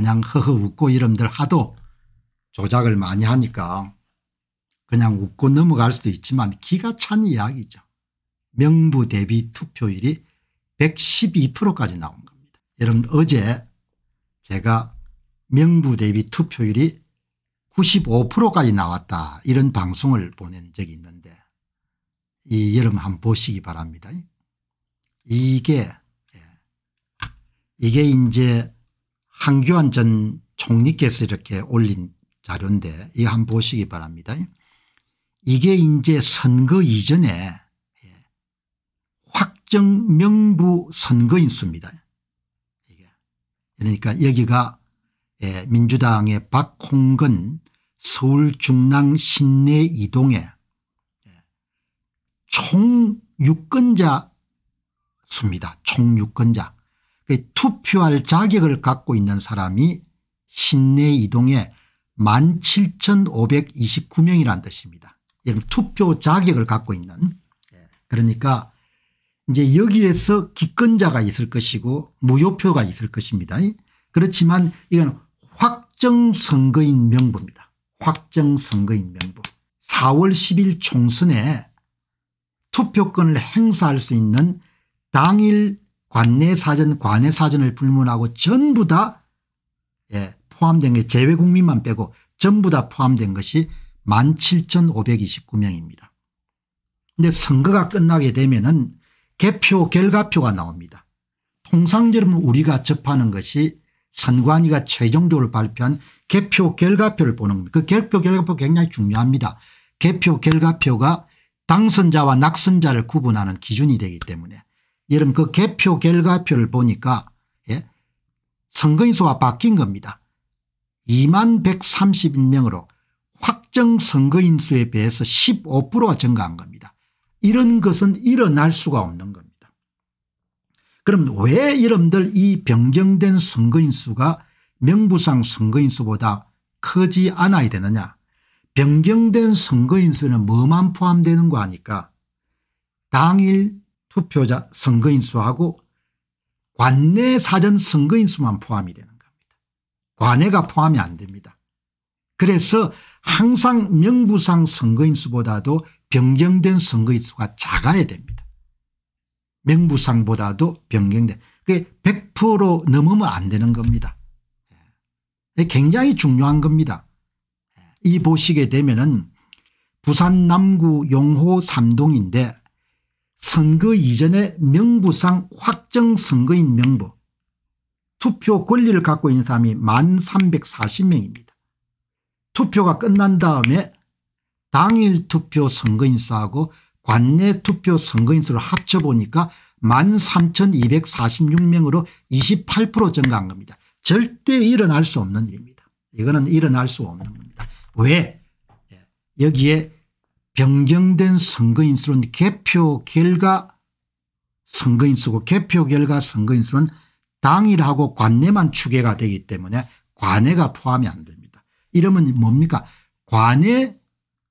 그냥 허허 웃고 이름들 하도 조작을 많이 하니까 그냥 웃고 넘어갈 수도 있지만 기가 찬 이야기죠. 명부 대비 투표율이 112%까지 나온 겁니다. 여러분 어제 제가 명부 대비 투표율이 95%까지 나왔다 이런 방송을 보낸 적이 있는데 이 여러분 한번 보시기 바랍니다. 이게 예, 이게 이제 한교안 전 총리께서 이렇게 올린 자료인데 이거 한번 보시기 바랍니다. 이게 이제 선거 이전에 예, 확정 명부 선거인 수입니다. 그러니까 여기가 예, 민주당의 박홍근 서울 중랑 신내 이동에 총 유권자 수입니다. 총 유권자. 그 투표할 자격을 갖고 있는 사람이 신내 이동에 17,529명이라는 뜻입니다. 여러분 투표 자격을 갖고 있는 그러니까 이제 여기에서 기권자가 있을 것이고 무효표가 있을 것입니다. 그렇지만 이건 확정 선거인 명부입니다. 확정 선거인 명부. 4월 10일 총선에 투표권을 행사할 수 있는 당일 관내 사전 관내 사전을 불문하고 전부 다 예, 포함된 게 제외 국민만 빼고 전부 다 포함된 것이 17,529명입니다. 그런데 선거가 끝나게 되면 개표 결과표가 나옵니다. 통상적으로 우리가 접하는 것이 선관위가 최종적으로 발표한 개표 결과표를 보는 겁니다. 그 개표 결과표 굉장히 중요합니다. 개표 결과표가 당선자와 낙선자를 구분하는 기준이 되기 때문에 여러분 그 개표 결과표를 보니까 예? 선거인수가 바뀐 겁니다. 2만 131명으로 확정 선거인수에 비해서 15%가 증가한 겁니다. 이런 것은 일어날 수가 없는 겁니다. 그럼 왜 여러분들 이 변경된 선거인수가 명부상 선거인수보다 크지 않아야 되느냐 변경된 선거인수는 뭐만 포함되는 거 아니까 당일 투표자 선거인 수하고 관내 사전 선거인 수만 포함이 되는 겁니다. 관내가 포함이 안 됩니다. 그래서 항상 명부상 선거인 수보다도 변경된 선거인 수가 작아야 됩니다. 명부상보다도 변경된 그게 100% 넘으면 안 되는 겁니다. 굉장히 중요한 겁니다. 이 보시게 되면 은 부산 남구 용호 삼동인데 선거 이전에 명부상 확정 선거인 명부 투표 권리를 갖고 있는 사람이 1340명입니다. 투표가 끝난 다음에 당일 투표 선거인수하고 관내 투표 선거인수를 합쳐보니까 13,246명으로 28% 증가한 겁니다. 절대 일어날 수 없는 일입니다. 이거는 일어날 수 없는 겁니다. 왜 예, 여기에 변경된 선거인수는 개표 결과 선거인수고 개표 결과 선거인수는 당일하고 관내만 추계가 되기 때문에 관내가 포함이 안 됩니다. 이러면 뭡니까 관내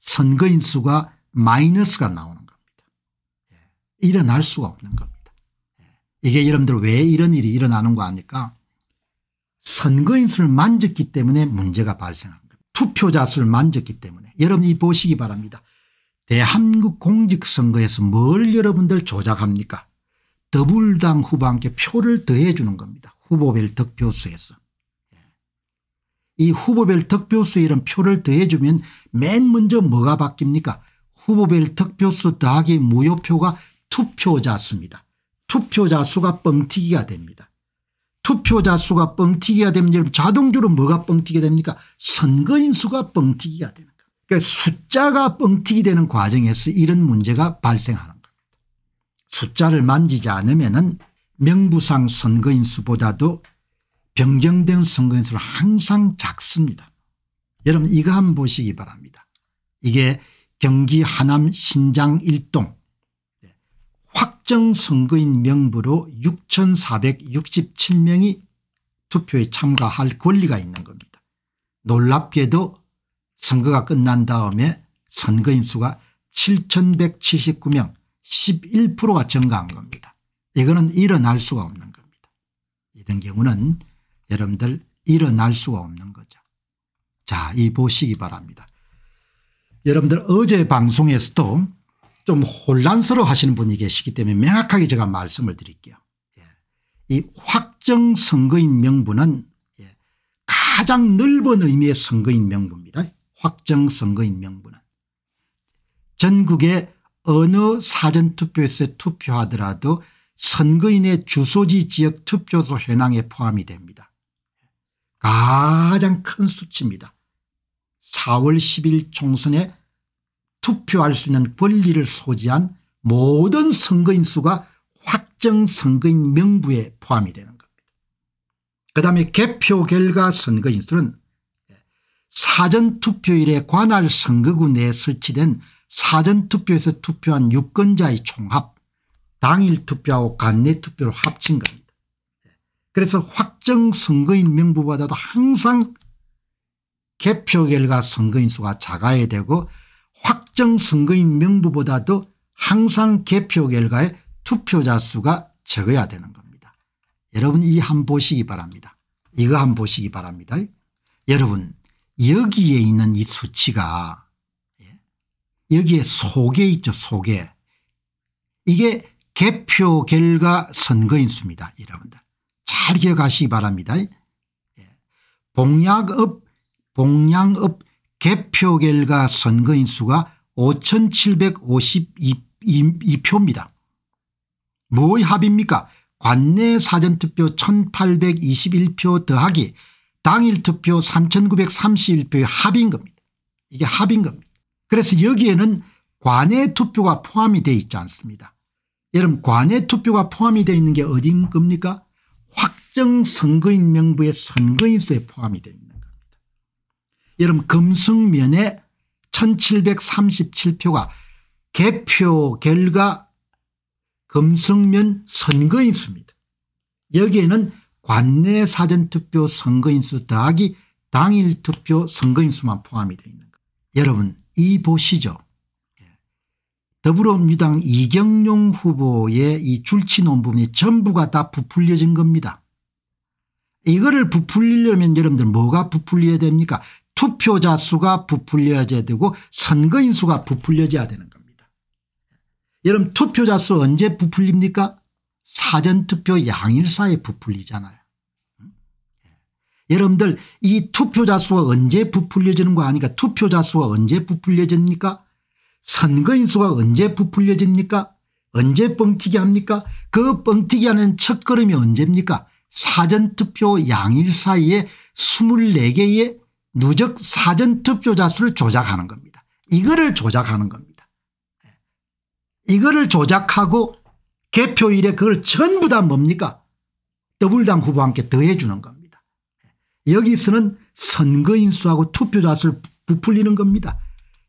선거인수가 마이너스가 나오는 겁니다. 예. 일어날 수가 없는 겁니다. 예. 이게 여러분들 왜 이런 일이 일어나는 거 아니까 선거인수를 만졌기 때문에 문제가 발생한 겁니다. 투표자 수를 만졌기 때문에 여러분 이 보시기 바랍니다. 대한민국 공직선거에서 뭘 여러분들 조작합니까 더불당 후보한테 표를 더해 주는 겁니다. 후보별 득표수에서. 예. 이 후보별 득표수에 이런 표를 더해 주면 맨 먼저 뭐가 바뀝니까 후보별 득표수 더하기 무효표가 투표자 수입니다. 투표자 수가 뻥튀기가 됩니다. 투표자 수가 뻥튀기가 되면 자동적으로 뭐가 뻥튀기가 됩니까 선거인 수가 뻥튀기가 되는 그러니까 숫자가 뻥튀기 되는 과정에서 이런 문제가 발생하는 겁니다. 숫자를 만지지 않으면 명부상 선거인 수보다도 변경된 선거인 수는 항상 작습니다. 여러분 이거 한번 보시기 바랍니다. 이게 경기 하남 신장 일동 확정 선거인 명부로 6467명이 투표에 참가할 권리가 있는 겁니다. 놀랍게도 선거가 끝난 다음에 선거인 수가 7179명 11%가 증가한 겁니다. 이거는 일어날 수가 없는 겁니다. 이런 경우는 여러분들 일어날 수가 없는 거죠. 자, 이 보시기 바랍니다. 여러분들 어제 방송에서도 좀 혼란스러워 하시는 분이 계시기 때문에 명확하게 제가 말씀을 드릴게요. 예. 이 확정 선거인 명부는 예. 가장 넓은 의미의 선거인 명부입니다. 확정 선거인 명부는. 전국의 어느 사전투표에서 투표하더라도 선거인의 주소지 지역 투표소 현황에 포함이 됩니다. 가장 큰 수치입니다. 4월 10일 총선에 투표할 수 있는 권리를 소지한 모든 선거인 수가 확정 선거인 명부에 포함이 되는 겁니다. 그 다음에 개표 결과 선거인 수는 사전투표일에 관할 선거구 내에 설치된 사전투표에서 투표한 유권자의 총합 당일 투표하고 관내 투표를 합친 겁니다. 그래서 확정 선거인 명부보다도 항상 개표 결과 선거인 수가 작아야 되고 확정 선거인 명부보다도 항상 개표 결과에 투표자 수가 적어야 되는 겁니다. 여러분 이 한 보시기 바랍니다. 이거 한 보시기 바랍니다. 여러분 여기에 있는 이 수치가 예, 여기에 속에 있죠 속에 이게 개표 결과 선거인 수입니다. 여러분들 잘 기억하시기 바랍니다. 예. 봉양업 봉양업 개표 결과 선거인 수가 5752표입니다. 뭐의 합입니까 관내 사전투표 1821표 더하기 당일 투표 3931표의 합인 겁니다. 이게 합인 겁니다. 그래서 여기에는 관내 투표가 포함이 되어 있지 않습니다. 여러분 관내 투표가 포함이 되어 있는 게 어딘 겁니까 확정 선거인 명부의 선거인 수에 포함이 되어 있는 겁니다. 여러분 금승면에 1737표가 개표 결과 금승면 선거인 수입니다. 여기에는 관내 사전투표 선거인수 더하기 당일 투표 선거인수만 포함이 되어 있는 거예요. 여러분 이 보시죠. 예. 더불어민주당 이경용 후보의 이 줄치 논부분이 전부가 다 부풀려진 겁니다. 이거를 부풀리려면 여러분들 뭐가 부풀려야 됩니까 투표자 수가 부풀려야 되고 선거인 수가 부풀려져야 되는 겁니다. 여러분 투표자 수 언제 부풀립니까 사전투표 양일사에 부풀리잖아요. 여러분들 이 투표자 수가 언제 부풀려지는 거 아니까 투표자 수가 언제 부풀려집니까 선거인 수가 언제 부풀려집니까 언제 뻥튀기 합니까 그 뻥튀기 하는 첫걸음이 언제입니까 사전투표 양일 사이에 24개의 누적 사전투표자 수를 조작하는 겁니다. 이거를 조작하는 겁니다. 이거를 조작하고 개표일에 그걸 전부 다 뭡니까 더불당 후보와 함께 더해 주는 겁니다. 여기서는 선거인 수하고 투표자 수를 부풀리는 겁니다.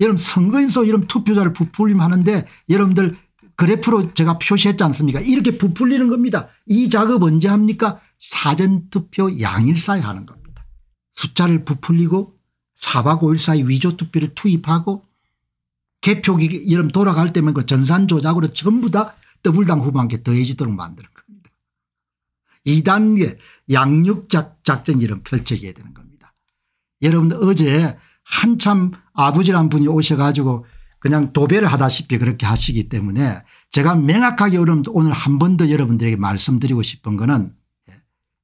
여러분 선거인 수 이런 투표자를 부풀림 하는데 여러분들 그래프로 제가 표시했지 않습니까 이렇게 부풀리는 겁니다. 이 작업 언제 합니까 사전투표 양일사에 하는 겁니다. 숫자를 부풀리고 4박 5일 사이 위조투표를 투입하고 개표기 여러분 돌아갈 때면 그 전산조작으로 전부 다 더불당 후보한테 더해지도록 만드는. 2단계 양육작전 이런 펼쳐져야 되는 겁니다. 여러분 어제 한참 아버지란 분이 오셔가지고 그냥 도배를 하다시피 그렇게 하시기 때문에 제가 명확하게 오늘 한 번 더 여러분들에게 말씀드리고 싶은 거는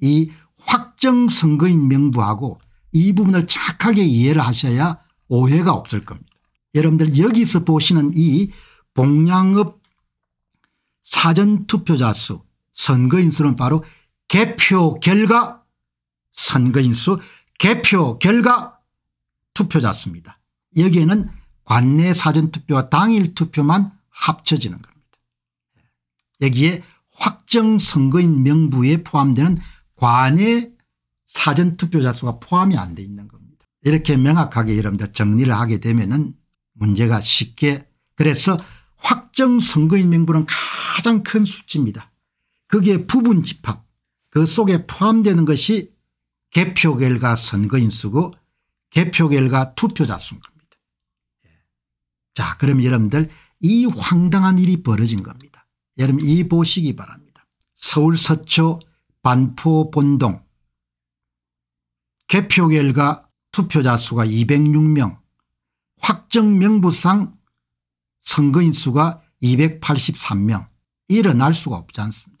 이 확정 선거인 명부하고 이 부분을 착하게 이해를 하셔야 오해가 없을 겁니다. 여러분들 여기서 보시는 이 봉양업 사전투표자 수 선거인 수는 바로 개표 결과 선거인 수 개표 결과 투표자 수입니다. 여기에는 관내 사전투표와 당일 투표만 합쳐지는 겁니다. 여기에 확정 선거인 명부에 포함되는 관내 사전투표자 수가 포함이 안 돼 있는 겁니다. 이렇게 명확하게 여러분들 정리를 하게 되면 문제가 쉽게 그래서 확정 선거인 명부는 가장 큰 수치입니다. 거기에 부분 집합 그 속에 포함되는 것이 개표 결과 선거 인 수고 개표 결과 투표자 수인 겁니다. 예. 자 그럼 여러분들 이 황당한 일이 벌어진 겁니다. 여러분 이 보시기 바랍니다. 서울 서초 반포 본동 개표 결과 투표자 수가 206명 확정 명부상 선거인 수가 283명 일어날 수가 없지 않습니까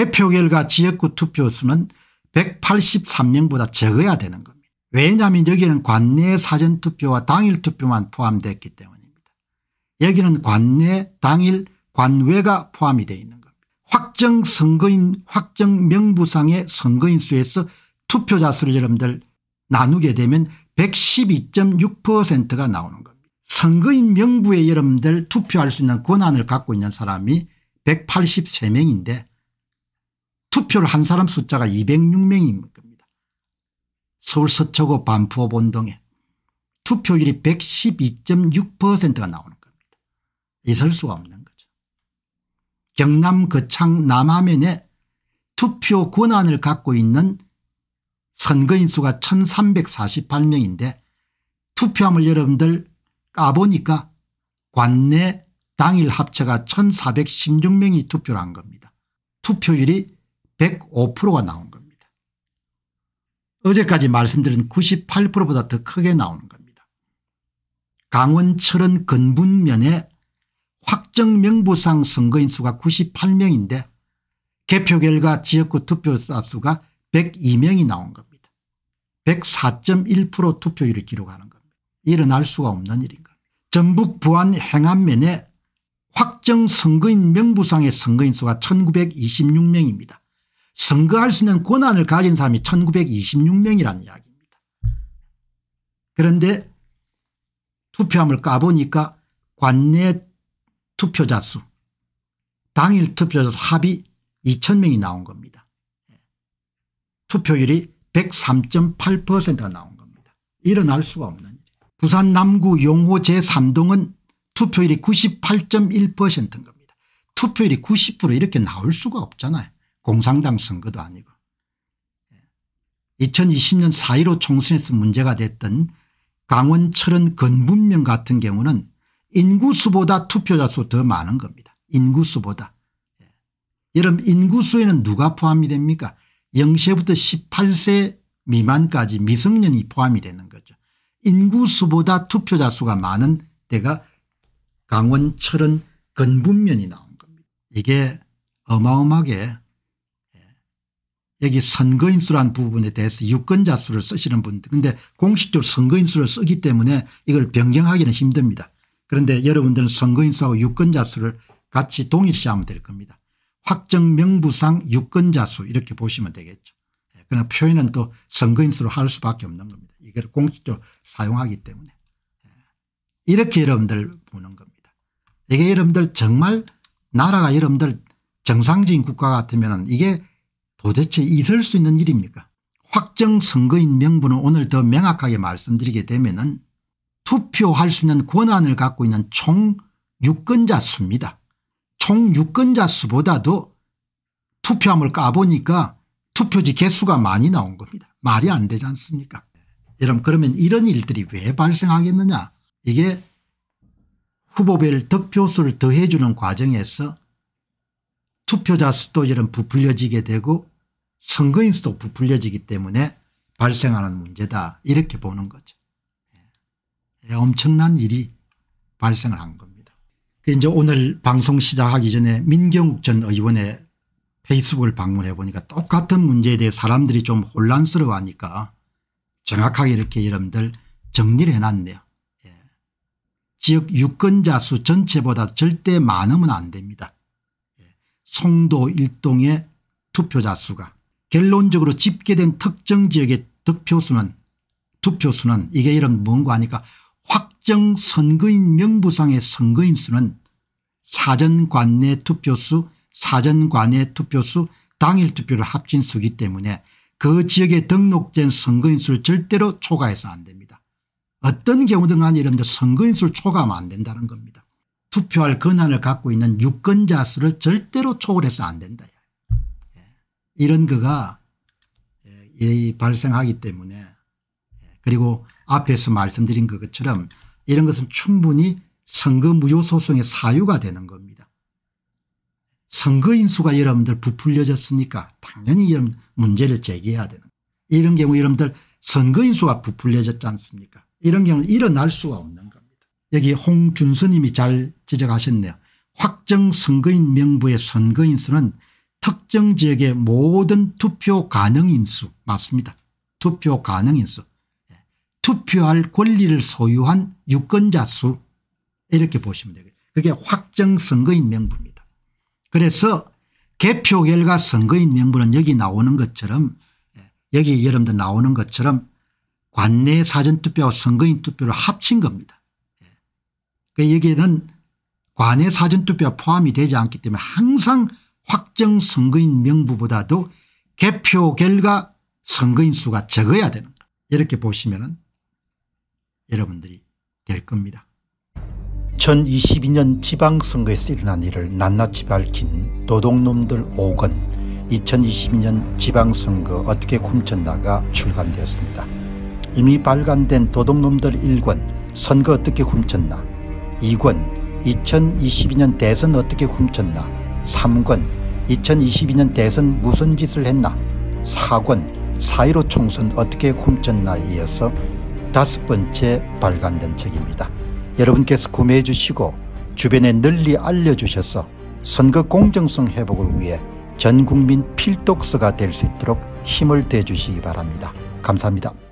개표 결과 지역구 투표수는 183명보다 적어야 되는 겁니다. 왜냐하면 여기는 관내 사전투표와 당일투표만 포함됐기 때문입니다. 여기는 관내 당일 관외가 포함이 되어 있는 겁니다. 확정 선거인 확정 명부상의 선거인 수에서 투표자 수를 여러분들 나누게 되면 112.6%가 나오는 겁니다. 선거인 명부에 여러분들 투표할 수 있는 권한을 갖고 있는 사람이 183명인데 투표를 한 사람 숫자가 206명인 겁니다. 서울 서초구 반포 본동에 투표율이 112.6%가 나오는 겁니다. 있을 수가 없는 거죠. 경남 거창 남하면에 투표 권한을 갖고 있는 선거인 수가 1348명인데 투표함을 여러분들 까보니까 관내 당일 합체가 1416명이 투표를 한 겁니다. 투표율이 105%가 나온 겁니다. 어제까지 말씀드린 98%보다 더 크게 나오는 겁니다. 강원 철원 근분면에 확정 명부상 선거인 수가 98명인데 개표 결과 지역구 투표자 수가 102명이 나온 겁니다. 104.1% 투표율을 기록하는 겁니다. 일어날 수가 없는 일인 겁니다. 전북 부안 행안면에 확정 선거인 명부상의 선거인 수가 1926명입니다. 선거할 수 있는 권한을 가진 사람이 1926명이라는 이야기입니다. 그런데 투표함을 까보니까 관내 투표자 수 당일 투표자 수 합이 2000명이 나온 겁니다. 투표율이 103.8%가 나온 겁니다. 일어날 수가 없는 일. 부산 남구 용호 제3동은 투표율이 98.1%인 겁니다. 투표율이 90% 이렇게 나올 수가 없잖아요. 공산당 선거도 아니고. 2020년 4.15 총선에서 문제가 됐던 강원 철원 건분명 같은 경우는 인구수보다 투표자 수 더 많은 겁니다. 인구수보다. 여러분 인구수에는 누가 포함이 됩니까 0세부터 18세 미만까지 미성년이 포함이 되는 거죠. 인구수보다 투표자 수가 많은 데가 강원 철원 건분면이 나온 겁니다. 이게 어마어마하게 예. 여기 선거인 수란 부분에 대해서 유권자 수를 쓰시는 분들 근데 공식적으로 선거인 수를 쓰기 때문에 이걸 변경하기는 힘듭니다. 그런데 여러분들은 선거인 수하고 유권자 수를 같이 동일시하면 될 겁니다. 확정 명부상 유권자 수 이렇게 보시면 되겠죠. 예, 그러나 표현은 또 선거인 수로 할 수밖에 없는 겁니다. 이걸 공식적으로 사용하기 때문에. 예, 이렇게 여러분들 보는 겁니다. 이게 여러분들 정말 나라가 여러분들 정상적인 국가 같으면 이게 도대체 있을 수 있는 일입니까 확정 선거인 명부는 오늘 더 명확하게 말씀드리게 되면 투표할 수 있는 권한을 갖고 있는 총 유권자 수입니다. 총 유권자 수보다도 투표함을 까보니까 투표지 개수가 많이 나온 겁니다. 말이 안 되지 않습니까 여러분 그러면 이런 일들이 왜 발생하겠느냐 이게 후보별 득표수를 더해 주는 과정에서 투표자 수도 이런 부풀려지게 되고 선거인 수도 부풀려지기 때문에 발생하는 문제다 이렇게 보는 거죠. 예. 엄청난 일이 발생을 한 겁니다. 그 이제 오늘 방송 시작하기 전에 민경욱 전 의원의 페이스북을 방문해 보니까 똑같은 문제에 대해 사람들이 좀 혼란스러워 하니까 정확하게 이렇게 여러분들 정리를 해놨네요. 예. 지역 유권자 수 전체보다 절대 많으면 안 됩니다. 예. 송도 일동의 투표자 수가 결론적으로 집계된 특정 지역의 득표수는 투표수는 이게 이런 뭔가 하니까 확정 선거인 명부상의 선거인 수는 사전 관내 투표수 사전 관내 투표수 당일 투표를 합친 수기 때문에 그 지역에 등록된 선거인 수를 절대로 초과해서는 안 됩니다. 어떤 경우든 간에 여러분들 선거인 수를 초과하면 안 된다는 겁니다. 투표할 권한을 갖고 있는 유권자 수를 절대로 초월해서 안 된다. 예. 이런 거가 예, 발생하기 때문에 예. 그리고 앞에서 말씀드린 것처럼 이런 것은 충분히 선거 무효 소송의 사유가 되는 겁니다. 선거 인수가 여러분들 부풀려졌으니까 당연히 이런 문제를 제기해야 되는 이런 경우 여러분들 선거 인수가 부풀려졌지 않습니까 이런 경우는 일어날 수가 없는 겁니다. 여기 홍준서님이 잘 지적하셨네요. 확정 선거인 명부의 선거 인수는 특정 지역의 모든 투표 가능 인수 맞습니다. 투표 가능 인수 예. 투표할 권리를 소유한 유권자 수 이렇게 보시면 되겠죠. 그게 확정 선거인 명부입니다. 그래서 개표 결과 선거인 명부는 여기 나오는 것처럼 예, 여기 여러분들 나오는 것처럼 관내 사전투표와 선거인 투표를 합친 겁니다. 예. 그 여기에는 관내 사전투표가 포함이 되지 않기 때문에 항상 확정 선거인 명부보다도 개표 결과 선거인 수가 적어야 되는 거 이렇게 보시면 여러분들이 될 겁니다. 2022년 지방선거에서 일어난 일을 낱낱이 밝힌 도둑놈들 5권 2022년 지방선거 어떻게 훔쳤나가 출간되었습니다. 이미 발간된 도둑놈들 1권 선거 어떻게 훔쳤나 2권 2022년 대선 어떻게 훔쳤나 3권 2022년 대선 무슨 짓을 했나 4권 4.15 총선 어떻게 훔쳤나 이어서 다섯 번째 발간된 책입니다. 여러분께서 구매해 주시고 주변에 널리 알려주셔서 선거 공정성 회복을 위해 전국민 필독서가 될 수 있도록 힘을 대주시기 바랍니다. 감사합니다.